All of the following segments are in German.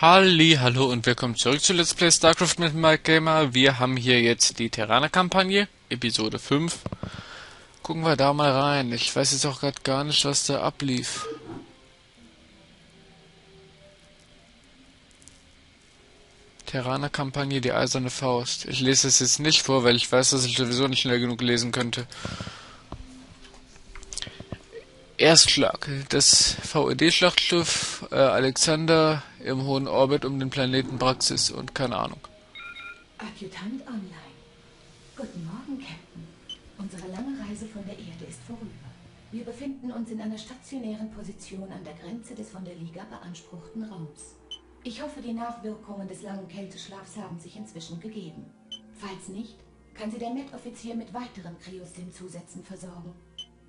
Halli, hallo und willkommen zurück zu Let's Play StarCraft mit Mike Gamer. Wir haben hier jetzt die Terraner-Kampagne, Episode 5. Gucken wir da mal rein. Ich weiß jetzt auch gerade gar nicht, was da ablief. Terraner-Kampagne, die eiserne Faust. Ich lese es jetzt nicht vor, weil ich weiß, dass ich sowieso nicht schnell genug lesen könnte. Erstschlag. Das VED-Schlachtschiff äh, Alexander im hohen Orbit um den Planeten Praxis und keine Ahnung. Adjutant online. Guten Morgen, Captain. Unsere lange Reise von der Erde ist vorüber. Wir befinden uns in einer stationären Position an der Grenze des von der Liga beanspruchten Raums. Ich hoffe, die Nachwirkungen des langen Kälteschlafs haben sich inzwischen gegeben. Falls nicht, kann sie der Met-Offizier mit weiteren Kryostim-Zusätzen versorgen.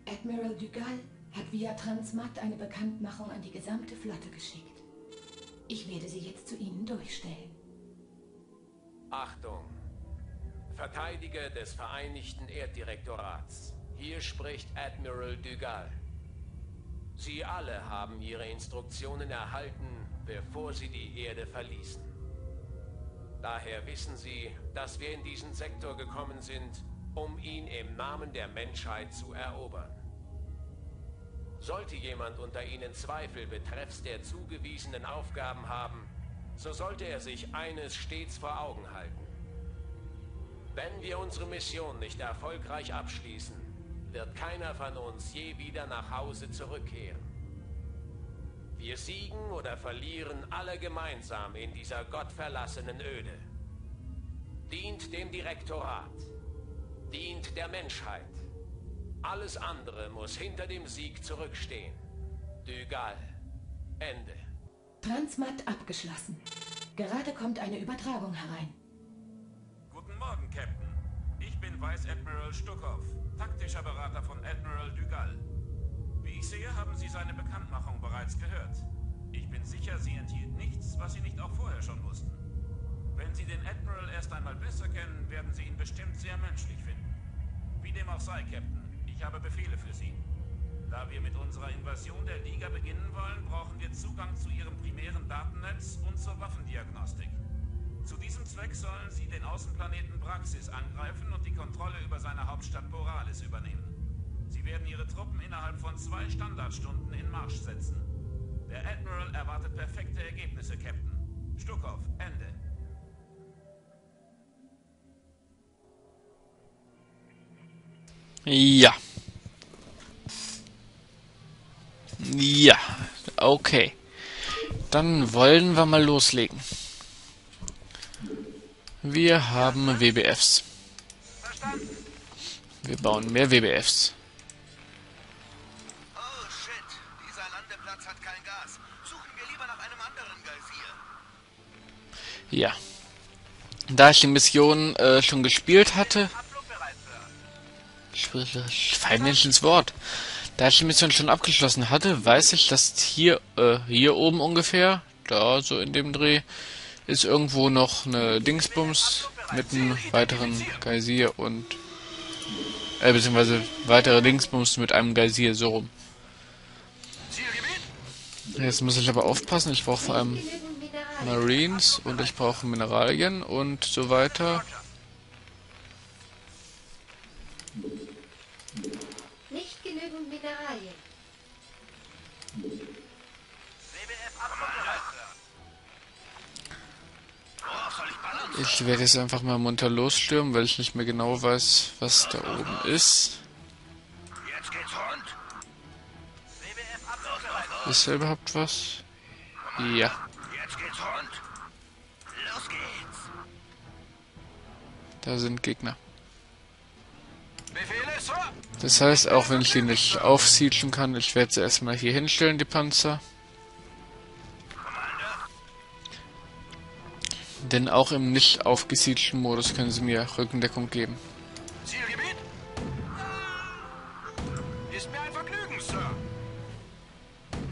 Admiral Dugal hat via Transmat eine Bekanntmachung an die gesamte Flotte geschickt. Ich werde sie jetzt zu Ihnen durchstellen. Achtung! Verteidiger des Vereinigten Erddirektorats. Hier spricht Admiral Dugal. Sie alle haben ihre Instruktionen erhalten, bevor sie die Erde verließen. Daher wissen Sie, dass wir in diesen Sektor gekommen sind, um ihn im Namen der Menschheit zu erobern. Sollte jemand unter Ihnen Zweifel betreffs der zugewiesenen Aufgaben haben, so sollte er sich eines stets vor Augen halten. Wenn wir unsere Mission nicht erfolgreich abschließen, wird keiner von uns je wieder nach Hause zurückkehren. Wir siegen oder verlieren alle gemeinsam in dieser gottverlassenen Öde. Dient dem Direktorat. Dient der Menschheit. Alles andere muss hinter dem Sieg zurückstehen. Dugal. Ende. Transmat abgeschlossen. Gerade kommt eine Übertragung herein. Guten Morgen, Captain. Ich bin Vice Admiral Stuckhoff, taktischer Berater von Admiral Dugal. Wie ich sehe, haben Sie seine Bekanntmachung bereits gehört. Ich bin sicher, sie enthielt nichts, was Sie nicht auch vorher schon wussten. Wenn Sie den Admiral erst einmal besser kennen, werden Sie ihn bestimmt sehr menschlich finden. Wie dem auch sei, Captain. Ich habe Befehle für Sie. Da wir mit unserer Invasion der Liga beginnen wollen, brauchen wir Zugang zu Ihrem primären Datennetz und zur Waffendiagnostik. Zu diesem Zweck sollen Sie den Außenplaneten Praxis angreifen und die Kontrolle über seine Hauptstadt Boralis übernehmen. Sie werden Ihre Truppen innerhalb von zwei Standardstunden in Marsch setzen. Der Admiral erwartet perfekte Ergebnisse, Captain. Stuckhoff, Ende. Ja. Ja, okay. Dann wollen wir mal loslegen. Wir haben WBFs. Wir bauen mehr WBFs. Oh. Ja. Da ich die Mission äh, schon gespielt hatte, ich fall mir nicht ins Wort. Da ich die Mission schon abgeschlossen hatte, weiß ich, dass hier, äh, hier oben ungefähr, da so in dem Dreh, ist irgendwo noch eine Dingsbums mit einem weiteren Geysir und, äh, beziehungsweise weitere Dingsbums mit einem Geysir, so rum. Jetzt muss ich aber aufpassen, ich brauche vor allem Marines und ich brauche Mineralien und so weiter. Ich werde jetzt einfach mal munter losstürmen, weil ich nicht mehr genau weiß, was da oben ist. Jetzt geht's rund. Ist da überhaupt was? Ja. Jetzt geht's rund. Los geht's. Da sind Gegner. Das heißt, auch wenn ich die nicht aufsiedeln kann, ich werde sie erstmal hier hinstellen, die Panzer. Denn auch im nicht aufgesiedelten Modus können sie mir Rückendeckung geben. Zielgebiet? Ist mir ein Vergnügen, Sir.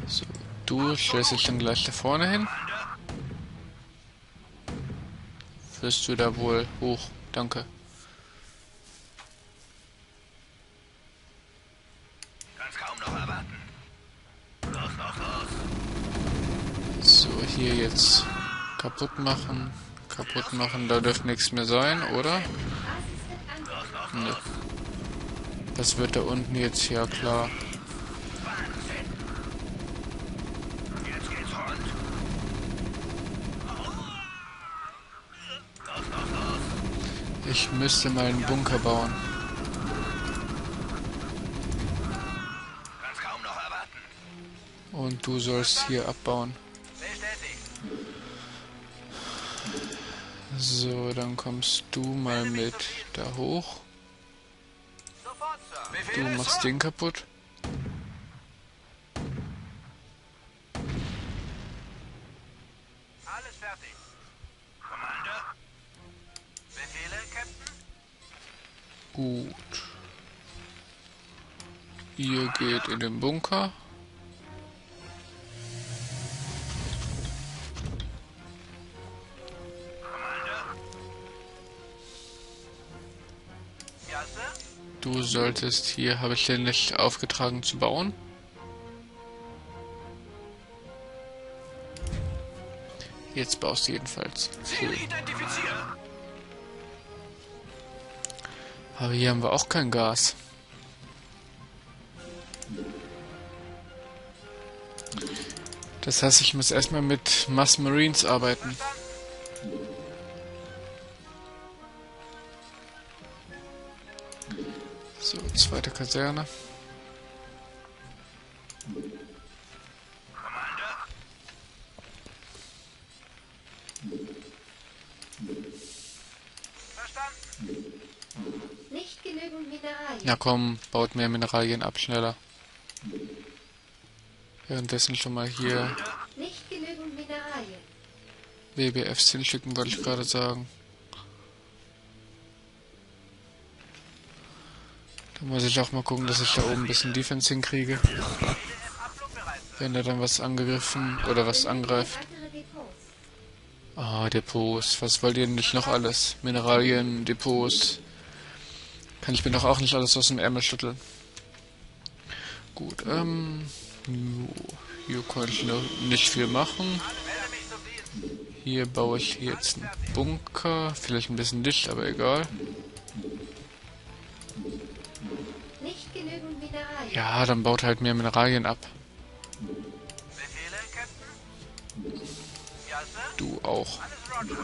So, du stellst dich dann gleich da vorne hin. Wirst du da wohl hoch. Danke. So, hier jetzt Kaputt machen. Kaputt machen. Da dürfte nichts mehr sein, oder? Nö. Das wird da unten jetzt ja klar. Ich müsste mal einen Bunker bauen. Und du sollst hier abbauen. So, dann kommst du mal mit da hoch. Du machst den kaputt. Alles fertig. Commander. Befehle, Captain? Gut. Ihr geht in den Bunker. Du solltest hier, habe ich dir nicht aufgetragen zu bauen. Jetzt baust du jedenfalls. Identifizieren. Aber hier haben wir auch kein Gas. Das heißt, ich muss erstmal mit Mass Marines arbeiten. Zweite Kaserne. Commander. Verstanden. Nicht genügend Mineralien. Na komm, baut mehr Mineralien ab, schneller. Währenddessen schon mal hier Nicht genügend Mineralien. WBFs hinschicken, wollte ich gerade sagen. Da muss ich auch mal gucken, dass ich da oben ein bisschen Defense hinkriege. Wenn er dann was angegriffen oder was angreift. Ah, Depots. Was wollt ihr denn nicht noch alles? Mineralien, Depots. Kann ich mir doch auch nicht alles aus dem Ärmel schütteln. Gut, ähm. Hier kann ich noch nicht viel machen. Hier baue ich jetzt einen Bunker. Vielleicht ein bisschen dicht, aber egal. Ja, dann baut halt mehr Mineralien ab. Befehle? Ja? Du auch. Alles.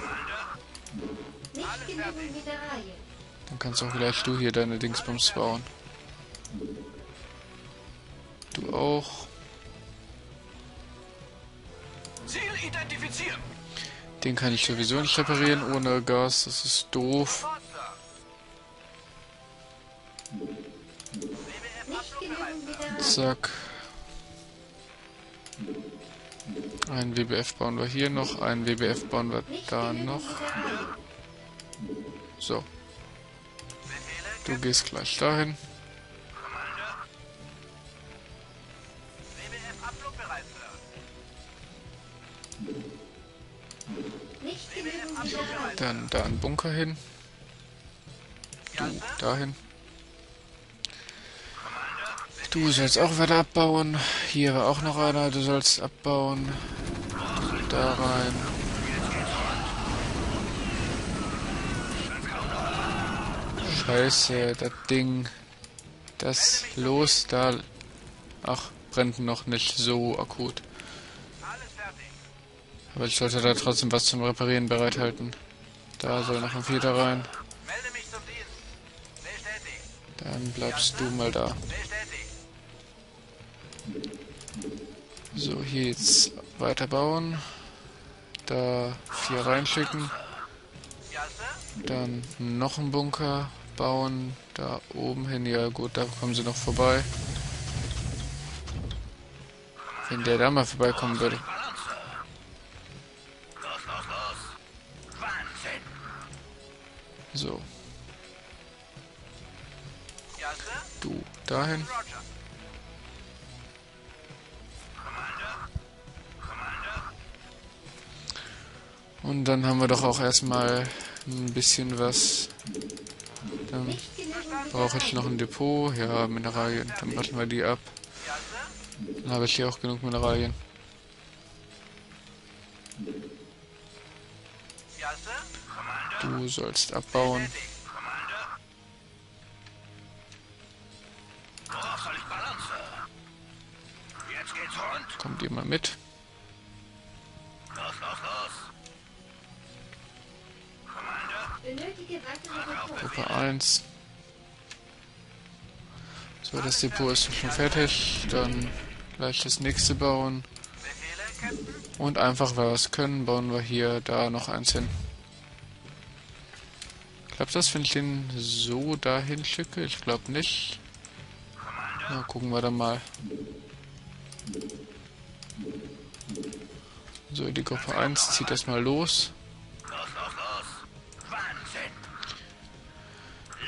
Nicht. Dann kannst auch gleich du hier deine Dingsbums bauen. Du auch. Ziel identifizieren. Den kann ich sowieso nicht reparieren ohne Gas. Das ist doof. Zack. Ein WBF bauen wir hier noch. Ein WBF bauen wir da noch. So, du gehst gleich dahin. Dann da ein Bunker hin. Du dahin. Du sollst auch weiter abbauen. Hier war auch noch einer. Du sollst abbauen. Da rein. Scheiße, das Ding. Das los da. Ach, brennt noch nicht so akut. Aber ich sollte da trotzdem was zum Reparieren bereithalten. Da soll noch ein Vierter rein. Dann bleibst du mal da. So, hier jetzt weiterbauen. Da vier reinschicken. Dann noch einen Bunker bauen. Da oben hin. Ja gut, da kommen sie noch vorbei. Wenn der da mal vorbeikommen würde. So, du dahin. Und dann haben wir doch auch erstmal ein bisschen was. Dann brauche ich noch ein Depot. Ja, Mineralien. Dann warten wir die ab. Dann habe ich hier auch genug Mineralien. Du sollst abbauen. Kommt ihr mal mit? Gruppe 1. So, das Depot ist schon fertig. Dann gleich das nächste bauen. Und einfach, weil wir es können, bauen wir hier da noch eins hin. Klappt das, wenn ich den so dahin schicke? Ich glaube nicht. Na, gucken wir dann mal. So, die Gruppe 1 zieht los. Los, los,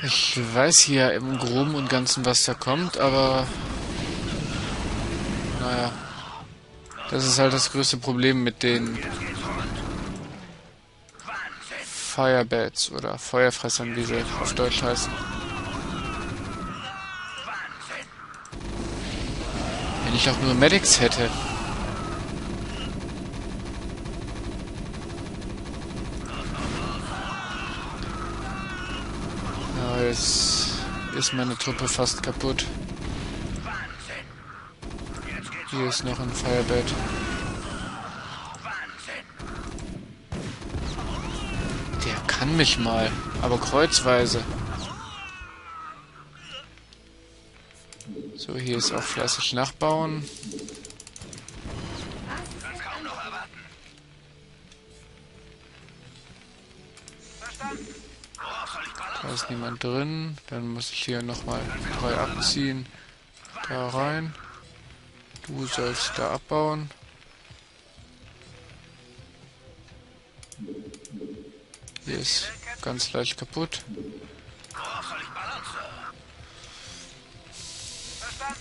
Ich weiß hier im Groben und Ganzen, was da kommt, aber... Naja. Das ist halt das größte Problem mit den. Firebats oder Feuerfressern, wie sie auf Deutsch heißen. Wenn ich auch nur Medics hätte. Jetzt ist meine Truppe fast kaputt. Hier ist noch ein. Wahnsinn. Der kann mich mal, aber kreuzweise. So, hier ist auch fleißig nachbauen. Ist niemand drin. Dann muss ich hier nochmal drei abziehen. Da rein. Du sollst da abbauen. Hier ist ganz leicht kaputt.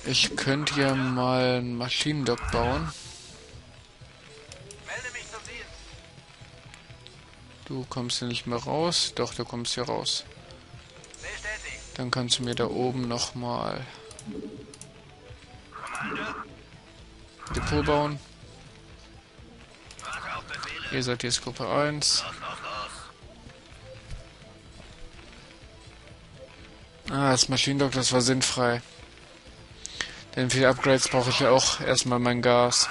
Ich könnte hier mal einen Maschinendock bauen. Du kommst hier nicht mehr raus. Doch, du kommst hier raus. Dann kannst du mir da oben nochmal? Depot bauen. Ihr seid jetzt Gruppe 1. Los, los, los. Ah, das Maschinendock, das war sinnfrei. Denn für die Upgrades brauche ich ja auch erstmal mein Gas.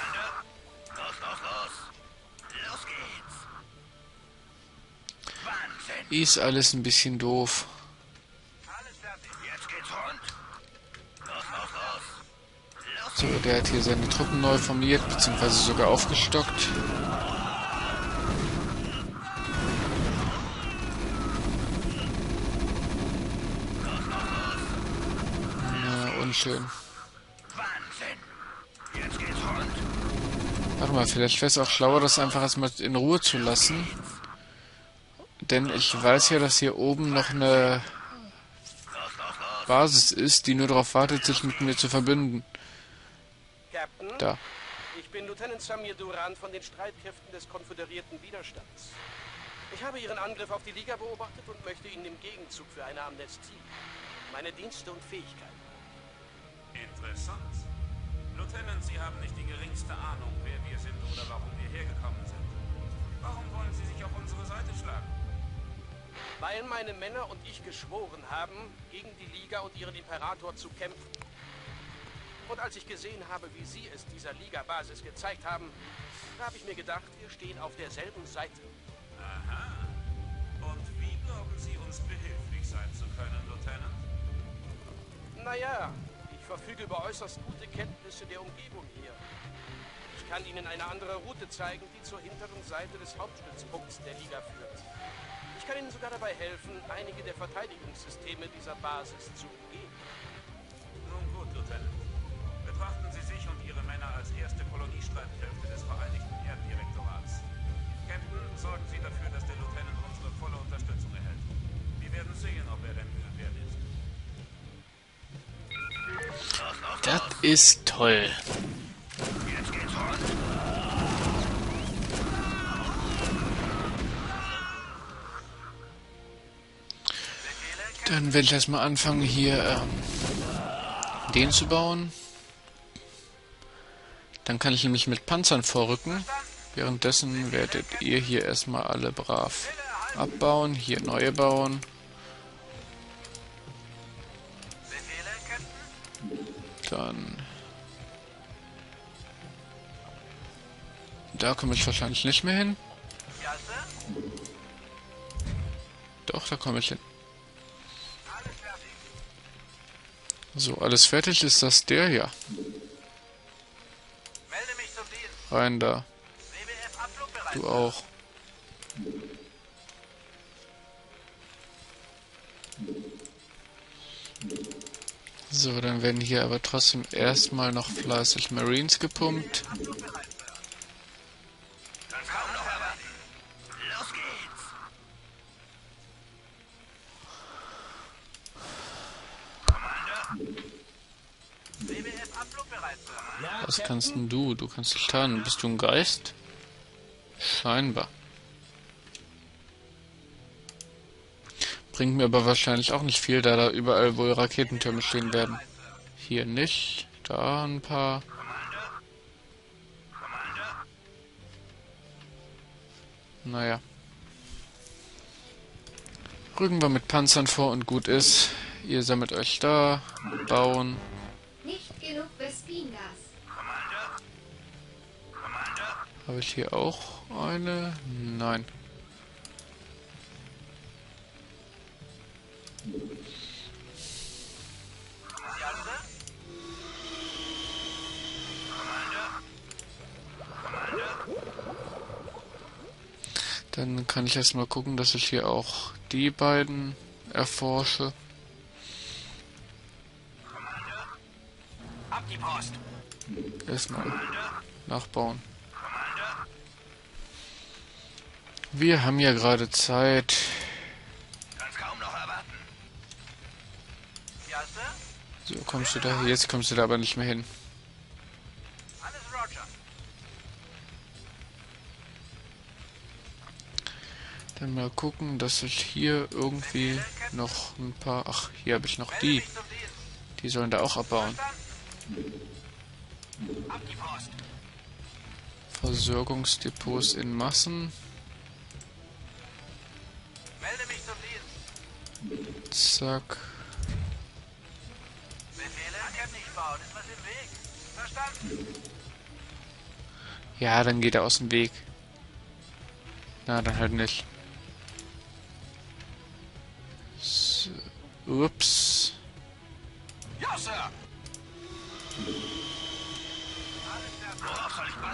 Ist alles ein bisschen doof. Der hat hier seine Truppen neu formiert, beziehungsweise sogar aufgestockt. Na, unschön. Warte mal, vielleicht wäre es auch schlauer, das einfach erstmal in Ruhe zu lassen. Denn ich weiß ja, dass hier oben noch eine Basis ist, die nur darauf wartet, sich mit mir zu verbünden. Captain, Da. ich bin Lieutenant Samir Duran von den Streitkräften des konföderierten Widerstands. Ich habe Ihren Angriff auf die Liga beobachtet und möchte Ihnen im Gegenzug für eine Amnestie meine Dienste und Fähigkeiten. Interessant. Lieutenant, Sie haben nicht die geringste Ahnung, wer wir sind oder warum wir hergekommen sind. Warum wollen Sie sich auf unsere Seite schlagen? Weil meine Männer und ich geschworen haben, gegen die Liga und ihren Imperator zu kämpfen. Und als ich gesehen habe, wie Sie es dieser Liga-Basis gezeigt haben, habe ich mir gedacht, wir stehen auf derselben Seite. Aha. Und wie glauben Sie, uns behilflich sein zu können, Lieutenant? Naja, ich verfüge über äußerst gute Kenntnisse der Umgebung hier. Ich kann Ihnen eine andere Route zeigen, die zur hinteren Seite des Hauptstützpunkts der Liga führt. Ich kann Ihnen sogar dabei helfen, einige der Verteidigungssysteme dieser Basis zu umgehen. Koloniestreitkräfte des Vereinigten Erddirektorats. Captain, sorgen Sie dafür, dass der Lieutenant unsere volle Unterstützung erhält. Wir werden sehen, ob er Mühe wert ist. Das ist toll. Dann werde ich erstmal anfangen, hier ähm, den zu bauen. Dann kann ich nämlich mit Panzern vorrücken. Währenddessen werdet ihr hier erstmal alle brav abbauen, hier neue bauen. Dann... Da komme ich wahrscheinlich nicht mehr hin. Doch, da komme ich hin. So, alles fertig. Ist das der? Ja. Rein da. Du auch. So, dann werden hier aber trotzdem erstmal noch fleißig Marines gepumpt. Kannst denn du? Du kannst dich tarnen. Bist du ein Geist? Scheinbar. Bringt mir aber wahrscheinlich auch nicht viel, da da überall wohl Raketentürme stehen werden. Hier nicht. Da ein paar. Naja. Rücken wir mit Panzern vor und gut ist. Ihr sammelt euch da, bauen. Habe ich hier auch eine? Nein. Dann kann ich erstmal gucken, dass ich hier auch die beiden erforsche. Erstmal nachbauen. Wir haben ja gerade Zeit. So, kommst du da? Jetzt kommst du da aber nicht mehr hin. Dann mal gucken, dass ich hier irgendwie noch ein paar... Ach, hier habe ich noch die. Die sollen da auch abbauen. Versorgungsdepots in Massen. Verstanden. Ja, dann geht er aus dem Weg. Na, dann halt nicht. So, ups.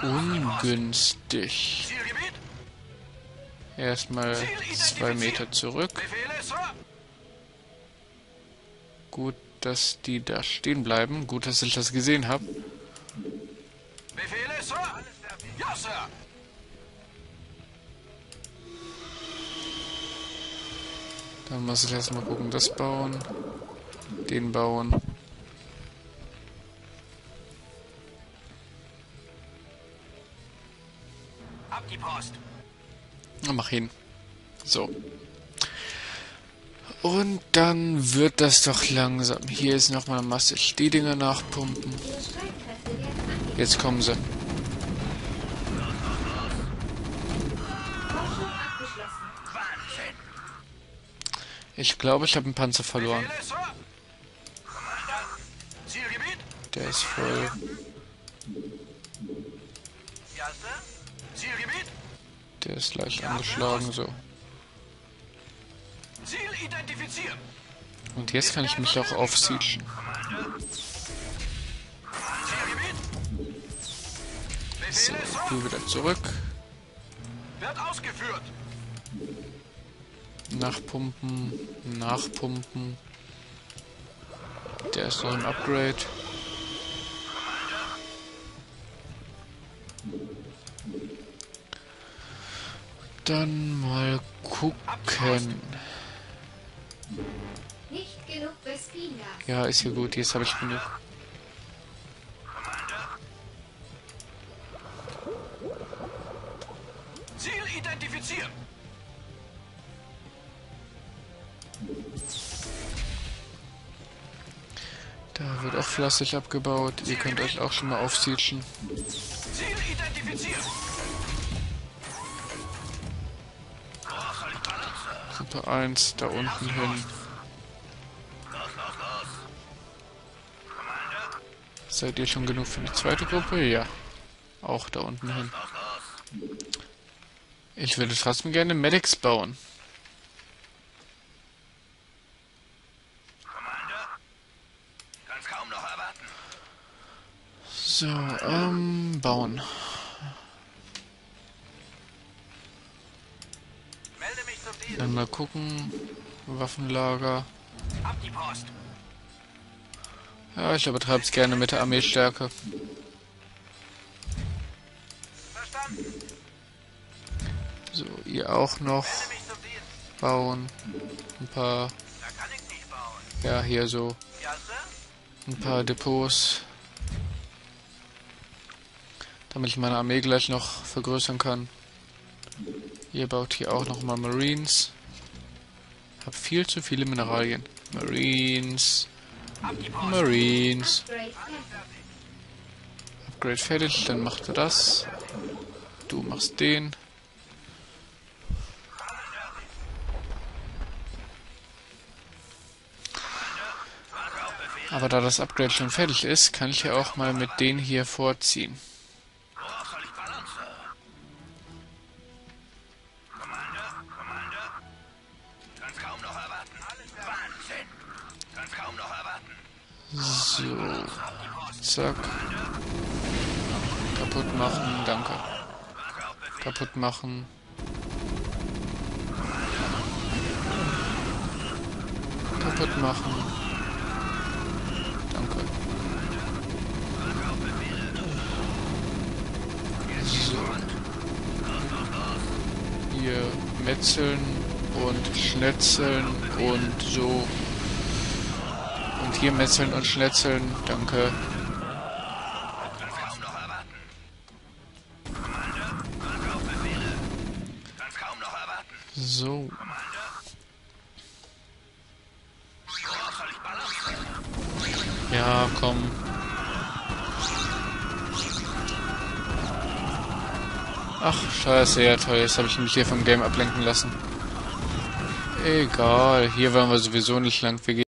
Ungünstig. Erstmal zwei Meter zurück. Gut, dass die da stehen bleiben. Gut, dass ich das gesehen habe. Befehle, Sir. Ja, Sir. Dann muss ich erstmal gucken, das bauen. Den bauen. Ab die Post. Na, mach hin. So. Und dann wird das doch langsam. Hier ist nochmal massig die Dinger nachpumpen. Jetzt kommen sie. Ich glaube, ich habe einen Panzer verloren. Der ist voll. Der ist leicht angeschlagen. So. Und jetzt kann ich mich auch aufsiedeln. So, du wieder zurück. Wird ausgeführt. Nachpumpen. Nachpumpen. Der ist noch ein Upgrade. Dann mal gucken. Ja, ist hier gut, jetzt habe ich genug. Ziel identifiziert. Da wird auch flüssig abgebaut. Ihr könnt euch auch schon mal aufsiedeln. Ziel identifiziert. Gruppe 1 da unten hin. Seid ihr schon genug für die zweite Gruppe? Ja. Auch da unten hin. Ich würde trotzdem gerne Medics bauen. So, ähm, bauen. Dann mal gucken. Waffenlager. Ab die Post. Ja, ich übertreibe es gerne mit der Armeestärke. So, ihr auch noch bauen. Ein paar, ja, hier so, ein paar Depots. Damit ich meine Armee gleich noch vergrößern kann. Ihr baut hier auch noch mal Marines. Hab viel zu viele Mineralien. Marines. Marines. Upgrade fertig. Dann macht er das. Du machst den. Aber da das Upgrade schon fertig ist, kann ich ja auch mal mit denen hier vorziehen. Machen. Kaputt machen. Danke. So. Hier metzeln und schnetzeln und so. Und hier metzeln und schnetzeln. Danke. Ja toll. Jetzt habe ich mich hier vom Game ablenken lassen. Egal, hier waren wir sowieso nicht lang. Wir gehen